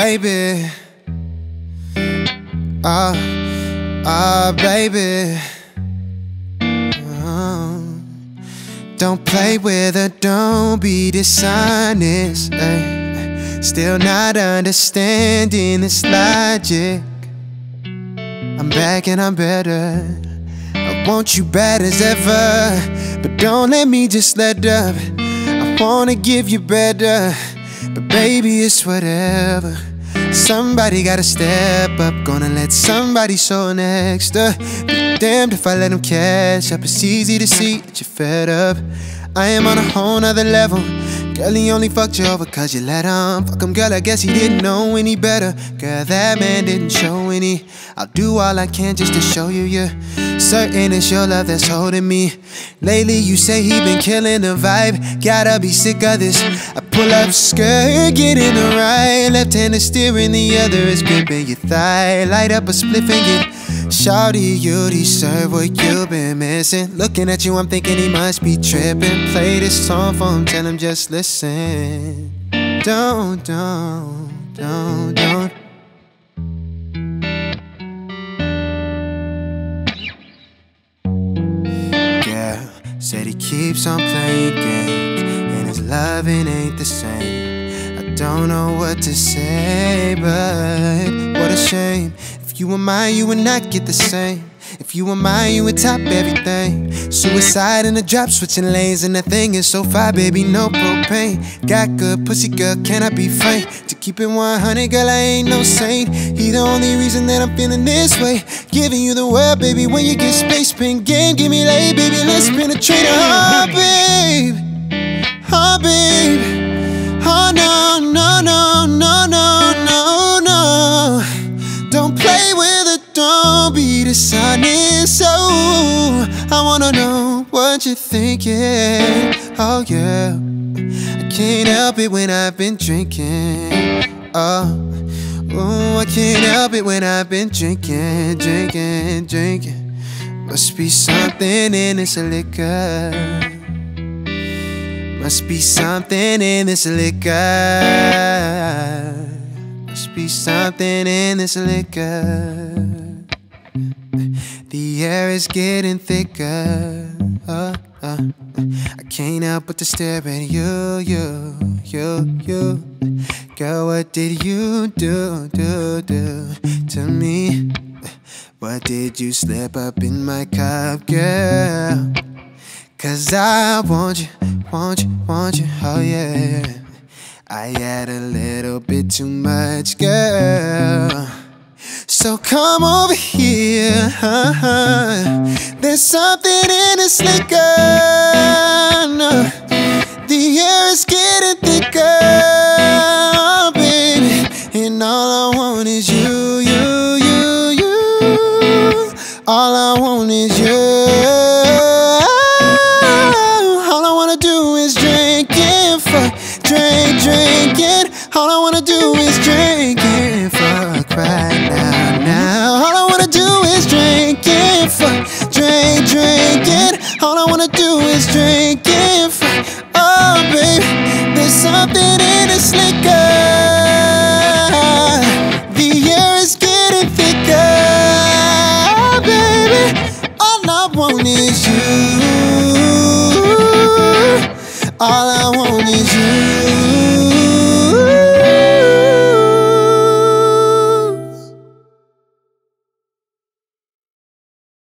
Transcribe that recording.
baby. Ah, ah, baby. Oh. Don't play with her, don't be dishonest. ay. Still not understanding this logic. I'm back and I'm better. I want you bad as ever. But don't let me just let up. I wanna give you better. But baby, it's whatever. Somebody gotta step up. Gonna let somebody show next. Uh, be damned if I let them catch up. It's easy to see that you're fed up. I am on a whole nother level. Girl, he only fucked you over cause you let him. Fuck him, girl, I guess he didn't know any better. Girl, that man didn't show any. I'll do all I can just to show you you're certain it's your love that's holding me. Lately, you say he been killing the vibe. Gotta be sick of this. I pull up skirt, get in the right. Left hand is steering, the other is gripping your thigh. Light up a spliff and get Shawty, you deserve what you've been missing. Looking at you, I'm thinking he must be tripping. Play this song for him, tell him just listen. Don't, don't, don't, don't. Said he keeps on playing games, and his loving ain't the same. I don't know what to say, but what a shame. If you were mine, you would not get the same. If you were mine, you would top everything. Suicide in the drop, switching lanes, and that thing is so far, baby, no propane. Got good pussy, girl, can I be frank? To keep it 100, girl, I ain't no saint. He the only reason that I'm feeling this way. Giving you the world, baby, when you get space, pin game, give me lay, baby, let's penetrate a don't be dishonest. Oh, I wanna know what you're thinking. Oh, yeah. I can't help it when I've been drinking. Oh, Oh, I can't help it when I've been drinking, drinking, drinking. Must be something in this liquor. Must be something in this liquor. Must be something in this liquor. The air is getting thicker. Uh, uh, I can't help but to stare at you, you, you, you. Girl, what did you do, do, do to me? What did you slip up in my cup, girl? Cause I want you, want you, want you, oh yeah. I had a little bit too much, girl. So come over here. There's something in this liquor. The air is getting thicker, baby. And all I want is you, you, you, you. All I want is you. All I wanna do is drink and fuck, drink, drink it. All I wanna do is drink and is you.